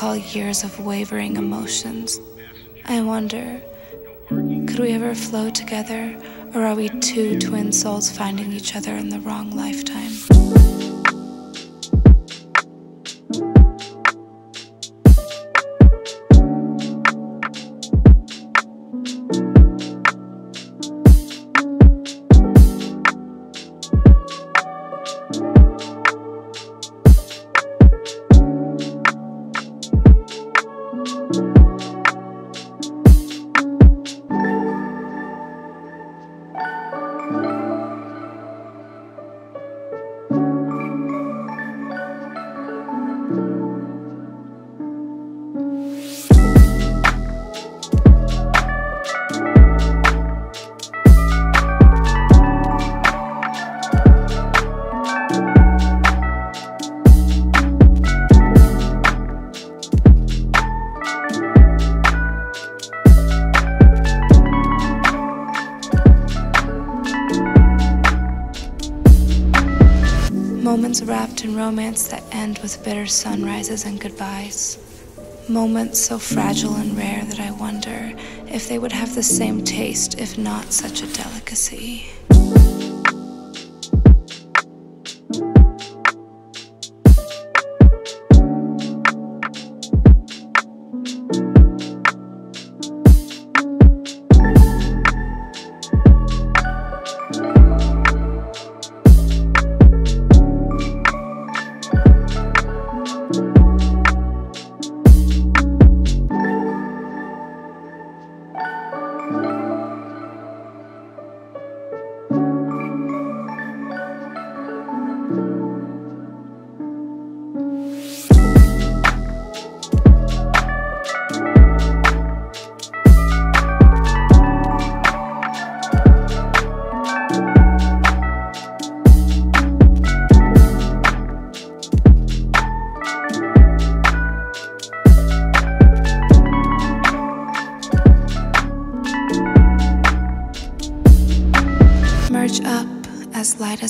recall years of wavering emotions, I wonder could we ever flow together, or are we two twin souls finding each other in the wrong lifetime? Romance that end with bitter sunrises and goodbyes. Moments so fragile and rare that I wonder if they would have the same taste, if not such a delicacy.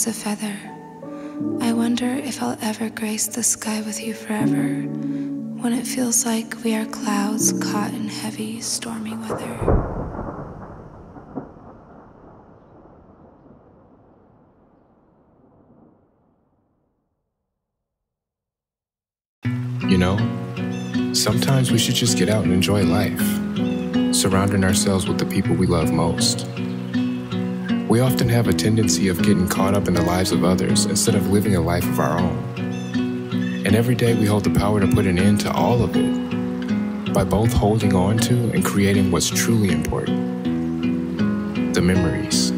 As a feather. I wonder if I'll ever grace the sky with you forever when it feels like we are clouds caught in heavy, stormy weather. You know, sometimes we should just get out and enjoy life, surrounding ourselves with the people we love most. We often have a tendency of getting caught up in the lives of others instead of living a life of our own. And every day we hold the power to put an end to all of it by both holding on to and creating what's truly important the memories.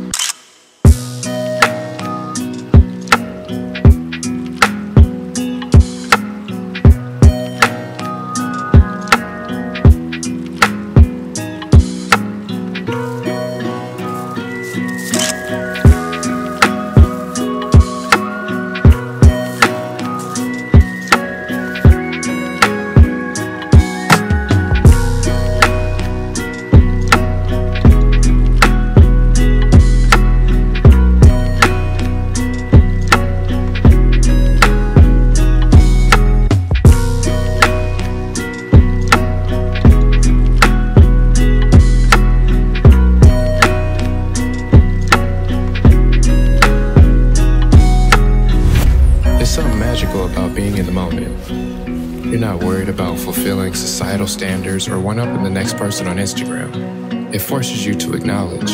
Person on Instagram. It forces you to acknowledge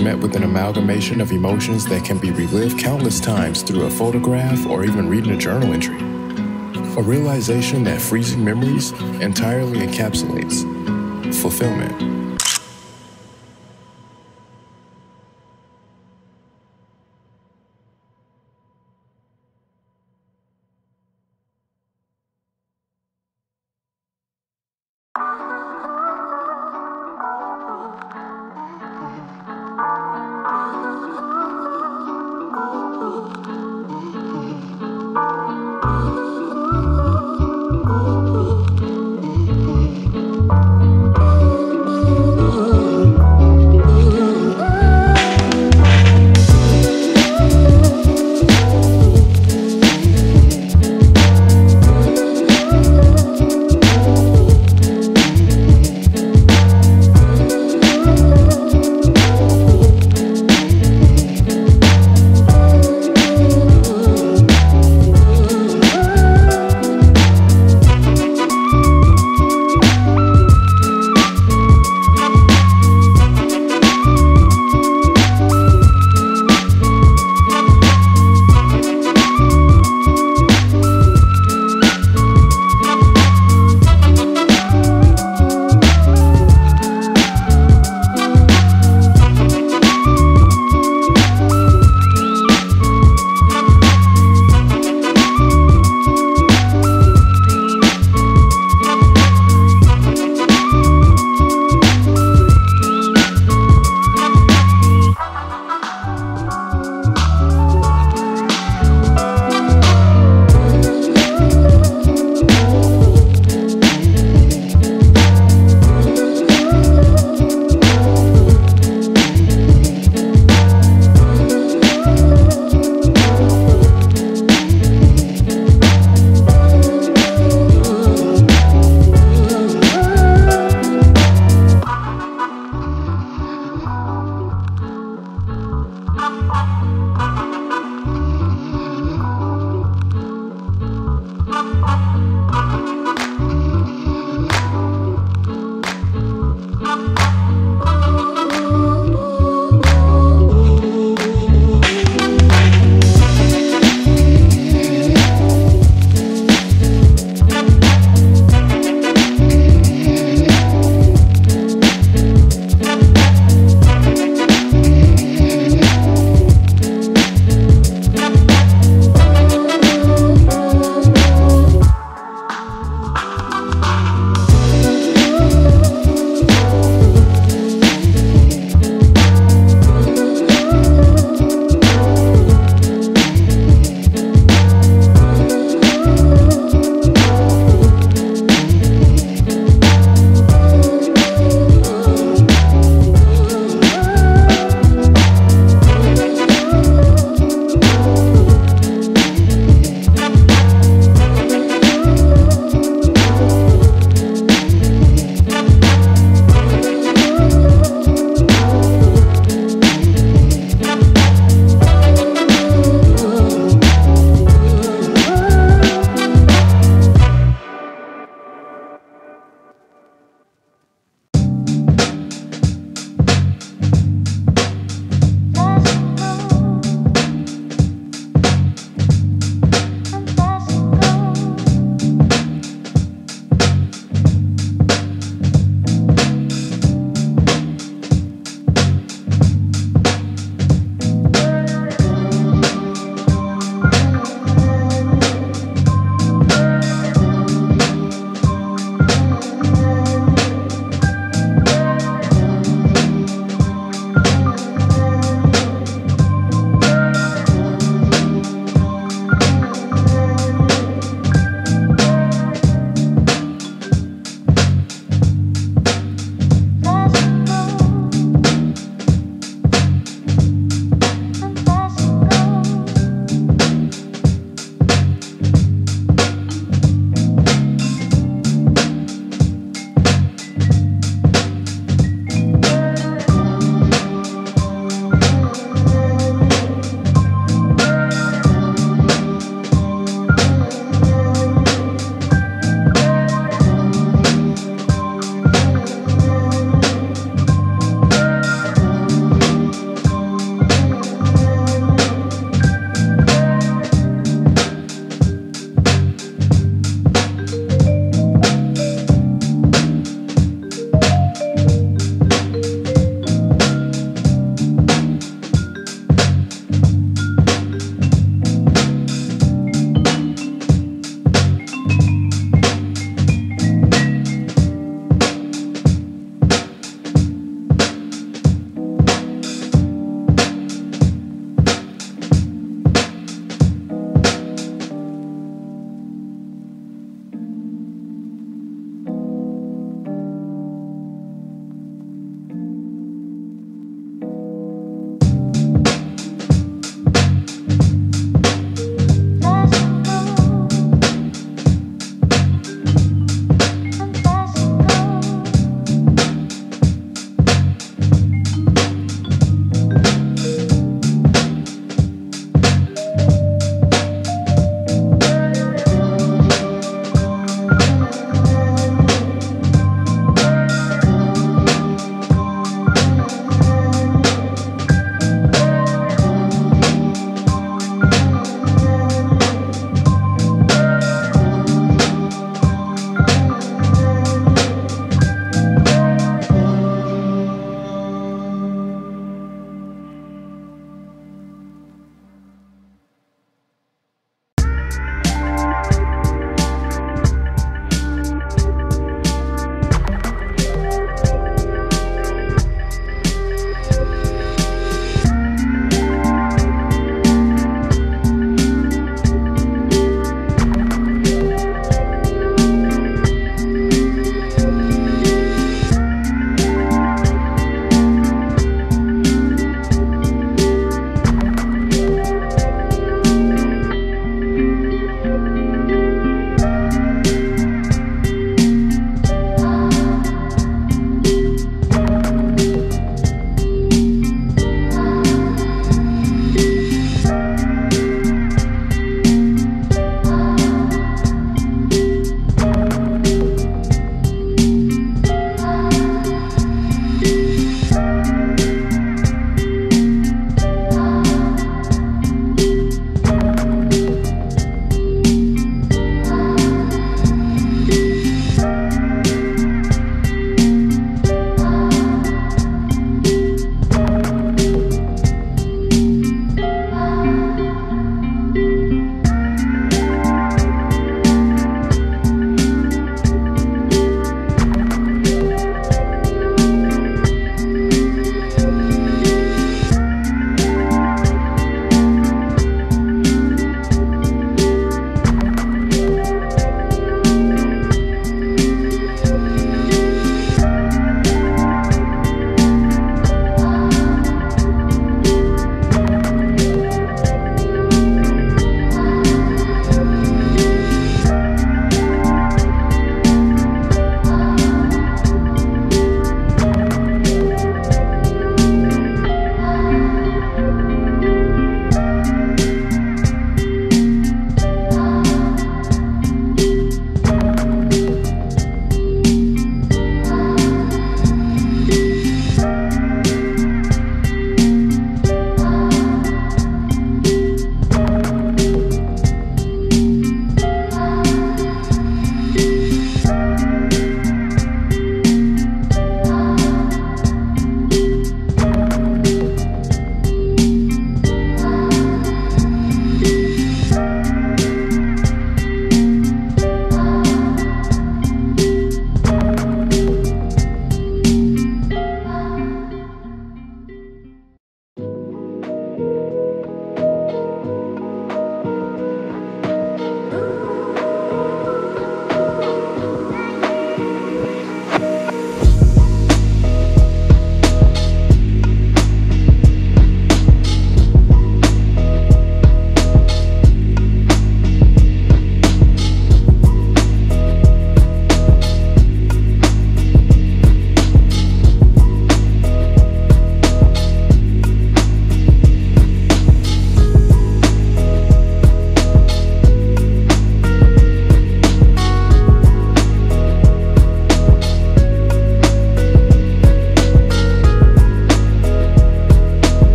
met with an amalgamation of emotions that can be relived countless times through a photograph or even reading a journal entry. A realization that freezing memories entirely encapsulates fulfillment.